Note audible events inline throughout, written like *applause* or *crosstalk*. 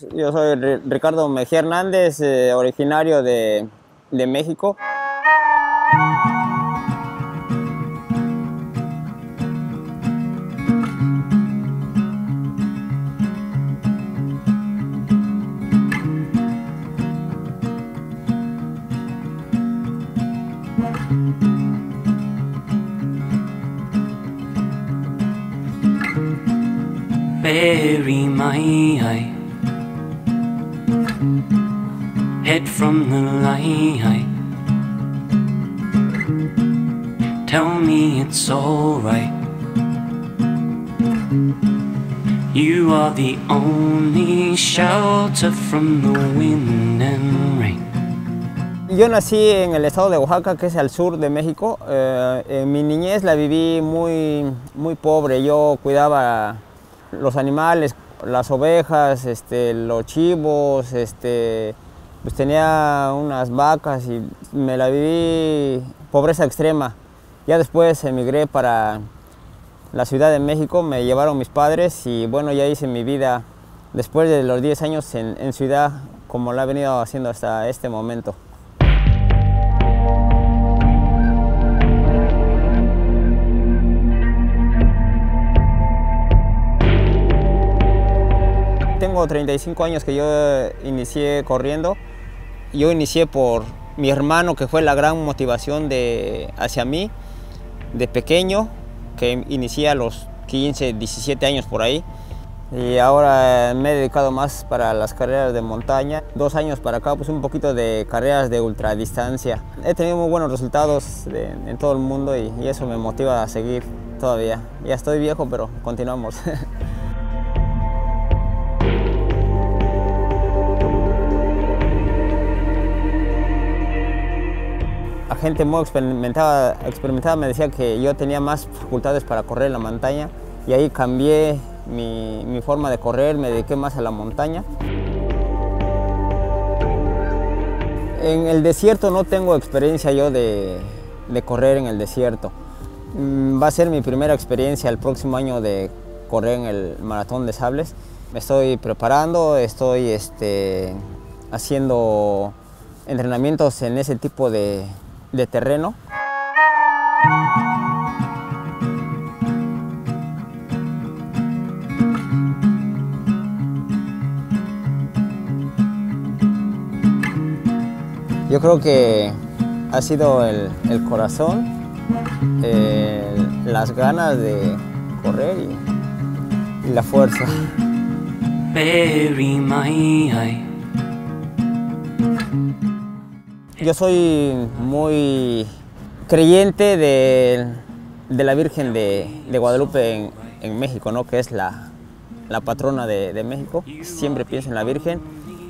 Yo soy Ricardo Mejía Hernández, eh, originario de, de México. my eye. Head from the light. Tell me it's alright. You are the only shelter from the wind and rain. Yo nací en el estado de Oaxaca, que es al sur de México. Eh, en mi niñez la viví muy, muy pobre. Yo cuidaba los animales, las ovejas, este, los chivos, este, pues tenía unas vacas y me la viví pobreza extrema. Ya después emigré para la Ciudad de México, me llevaron mis padres y bueno, ya hice mi vida después de los 10 años en, en ciudad como la he venido haciendo hasta este momento. Tengo 35 años que yo inicié corriendo. Yo inicié por mi hermano, que fue la gran motivación de, hacia mí, de pequeño, que inicié a los 15, 17 años por ahí. Y ahora me he dedicado más para las carreras de montaña. Dos años para acá, pues un poquito de carreras de ultradistancia. He tenido muy buenos resultados de, en todo el mundo y, y eso me motiva a seguir todavía. Ya estoy viejo, pero continuamos. *laughs* gente muy experimentada, experimentada me decía que yo tenía más facultades para correr en la montaña y ahí cambié mi, forma de correr, me dediqué más a la montaña. En el desierto no tengo experiencia yo de, de correr en el desierto. Mm, Va a ser mi primera experiencia el próximo año de correr en el maratón de sables. Me estoy preparando, estoy este, haciendo entrenamientos en ese tipo de, de terreno. Yo creo que ha sido el, corazón, las ganas de correr y, y la fuerza. Bury my eye. Yo soy muy creyente de, de la Virgen de, Guadalupe en, México, ¿no? que es la, la patrona de, México. Siempre pienso en la Virgen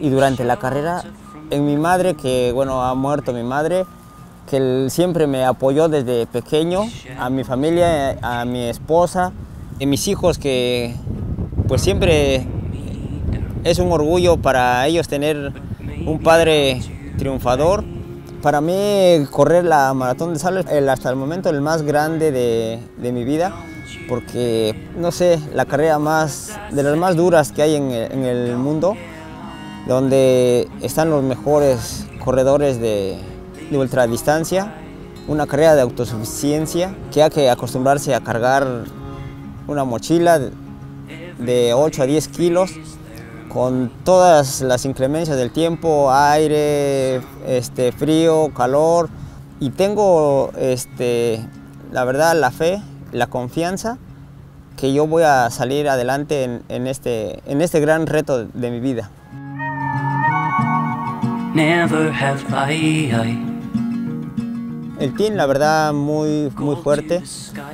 y durante la carrera en mi madre, que bueno, ha muerto mi madre, que siempre me apoyó desde pequeño, a mi familia, a mi esposa, y mis hijos que pues siempre es un orgullo para ellos tener un padre triunfador. Para mí correr la maratón de Sales el, hasta el momento el más grande de, mi vida porque no sé, la carrera más de las más duras que hay en el, mundo donde están los mejores corredores de, de ultradistancia, una carrera de autosuficiencia que hay que acostumbrarse a cargar una mochila de 8 a 10 kilos con todas las inclemencias del tiempo, aire, este, frío, calor. Y tengo, este, la verdad, la fe, la confianza que yo voy a salir adelante en, en este, en este gran reto de mi vida. Never have I. El team, la verdad, muy, muy fuerte.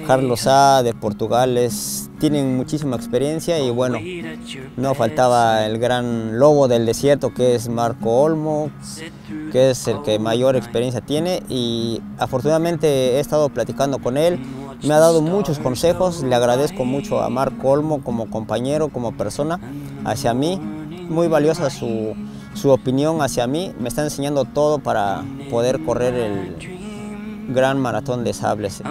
Carlos A de Portugal es, tienen muchísima experiencia y bueno, no faltaba el gran lobo del desierto que es Marco Olmo, que es el que mayor experiencia tiene y afortunadamente he estado platicando con él, me ha dado muchos consejos, le agradezco mucho a Marco Olmo como compañero, como persona hacia mí, muy valiosa su, su opinión hacia mí, me está enseñando todo para poder correr el, gran maratón de sables.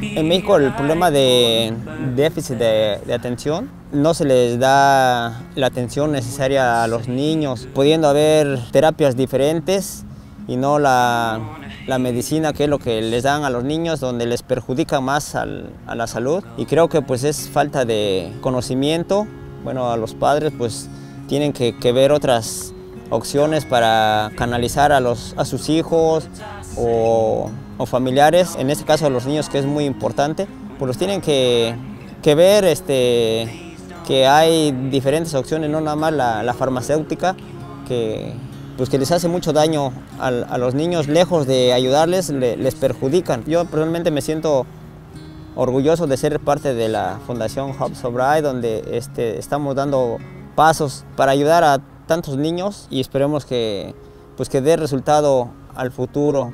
En México el problema de déficit de, de atención no se les da la atención necesaria a los niños, pudiendo haber terapias diferentes y no la, la medicina que es lo que les dan a los niños donde les perjudica más al- a la salud y creo que pues es falta de conocimiento, bueno a los padres pues tienen que, que ver otras opciones para canalizar a, los, a sus hijos o, o familiares, en este caso a los niños que es muy importante, pues los tienen que, que ver este, que hay diferentes opciones, no nada más la, la farmacéutica, que, pues que les hace mucho daño al- a, los niños, lejos de ayudarles, le- les perjudican. Yo personalmente me siento orgulloso de ser parte de la Fundación Hubs of Bride, donde este, estamos dando pasos para ayudar a tantos niños y esperemos que, pues, que dé resultado al futuro.